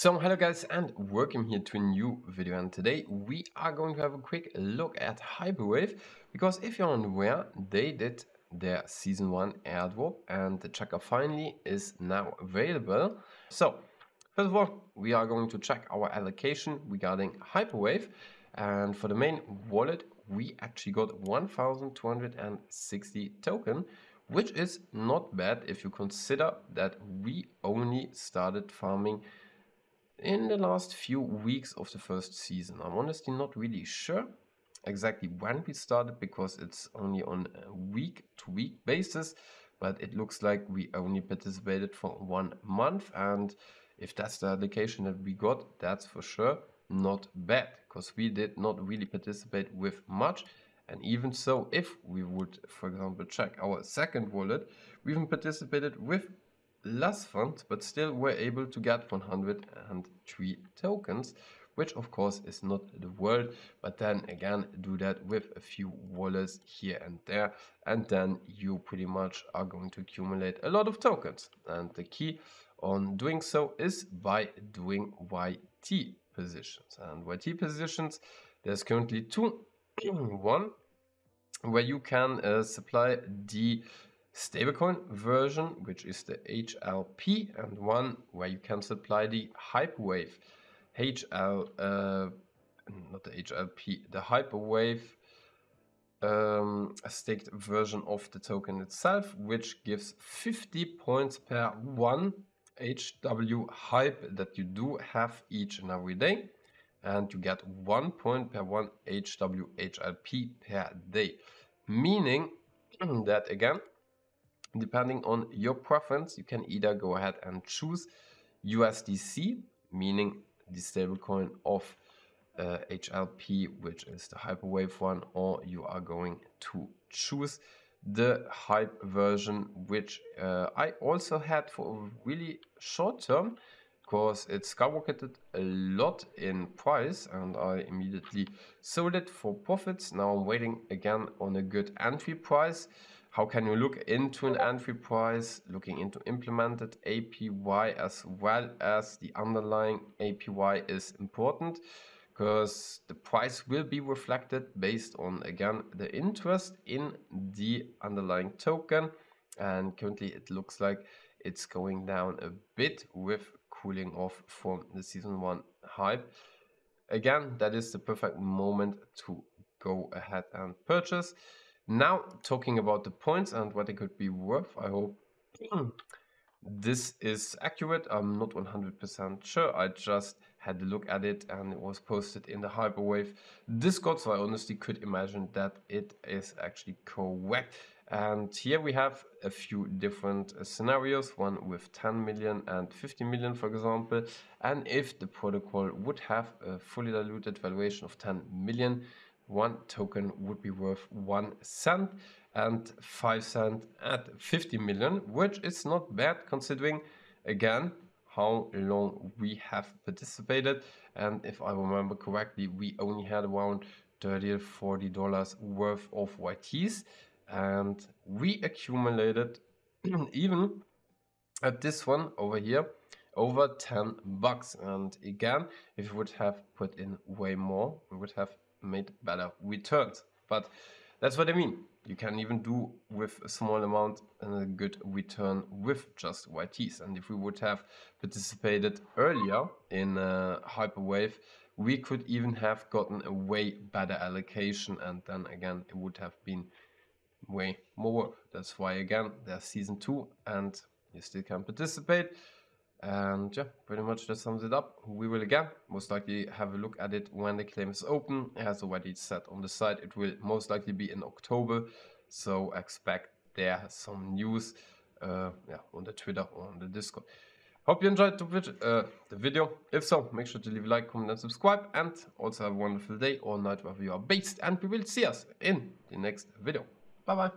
So hello guys and welcome here to a new video and today we are going to have a quick look at Hyperwave because if you're unaware they did their season 1 airdrop and the checker finally is now available. So first of all we are going to check our allocation regarding Hyperwave and for the main wallet we actually got 1260 token which is not bad if you consider that we only started farming in the last few weeks of the first season. I'm honestly not really sure exactly when we started because it's only on a week to week basis, but it looks like we only participated for one month. And if that's the allocation that we got, that's for sure not bad because we did not really participate with much. And even so, if we would, for example, check our second wallet, we even participated with less funds, but still were able to get 103 tokens, which of course is not the world, but then again, do that with a few wallets here and there, and then you pretty much are going to accumulate a lot of tokens. And the key on doing so is by doing YT positions. And YT positions, there's currently two. One, where you can uh, supply the stablecoin version, which is the HLP, and one where you can supply the Hyperwave HL, uh, not the HLP, the Hyperwave um, staked version of the token itself, which gives 50 points per one HW hype that you do have each and every day. And you get one point per one HW HLP per day. Meaning that again, Depending on your preference, you can either go ahead and choose USDC, meaning the stablecoin of uh, HLP, which is the Hyperwave one, or you are going to choose the hype version, which uh, I also had for a really short term because it skyrocketed a lot in price and I immediately sold it for profits. Now I'm waiting again on a good entry price. How can you look into an entry price, looking into implemented APY as well as the underlying APY is important? Because the price will be reflected based on again the interest in the underlying token. And currently it looks like it's going down a bit with cooling off from the season 1 hype. Again that is the perfect moment to go ahead and purchase now, talking about the points and what they could be worth, I hope this is accurate. I'm not 100% sure. I just had a look at it and it was posted in the Hyperwave Discord, so I honestly could imagine that it is actually correct. And here we have a few different uh, scenarios, one with 10 million and 50 million, for example. And if the protocol would have a fully diluted valuation of 10 million, one token would be worth one cent and five cent at 50 million, which is not bad considering again how long we have participated. And if I remember correctly, we only had around 30 or 40 dollars worth of YTs and we accumulated even at this one over here over 10 bucks and again if we would have put in way more we would have made better returns. But that's what I mean. You can even do with a small amount and a good return with just YTs. And if we would have participated earlier in uh, Hyperwave, we could even have gotten a way better allocation. And then again, it would have been way more. That's why again, there's season two and you still can participate. And yeah, pretty much that sums it up. We will again most likely have a look at it when the claim is open. It has already said on the site it will most likely be in October. So expect there some news uh, yeah, on the Twitter or on the Discord. Hope you enjoyed the, uh, the video. If so, make sure to leave a like, comment and subscribe. And also have a wonderful day or night wherever you are based. And we will see us in the next video. Bye bye.